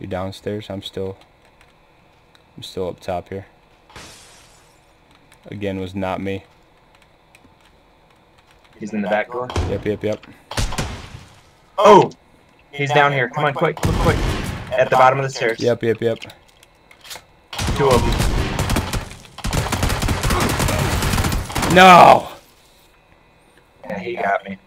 You're downstairs? I'm still I'm still up top here. Again was not me. He's in the back door. Yep, yep, yep. Oh! He's down here. Come on, quick, quick, quick. At the bottom of the stairs. Yep, yep, yep. Two of them. No! Yeah, he got me.